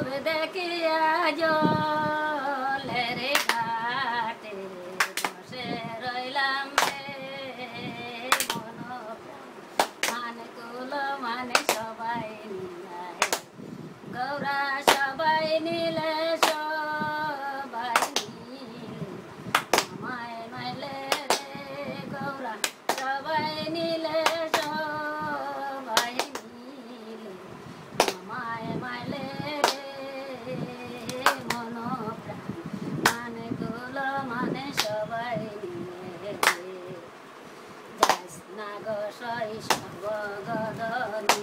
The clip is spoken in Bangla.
ডুবে দেখিয়া জলের ঘাটে বসে রইলাম মন কুল মানে সবাই নিলায় গৌরা সবাই নিলে সবাই আমায় নাইলে রে গৌরা সবাই নিলে সবাই নিলে আমায় মাইলে রে মন প্রাণ মানে কুল মানে সবাই নিলে রে যাস না শৈশব গদনী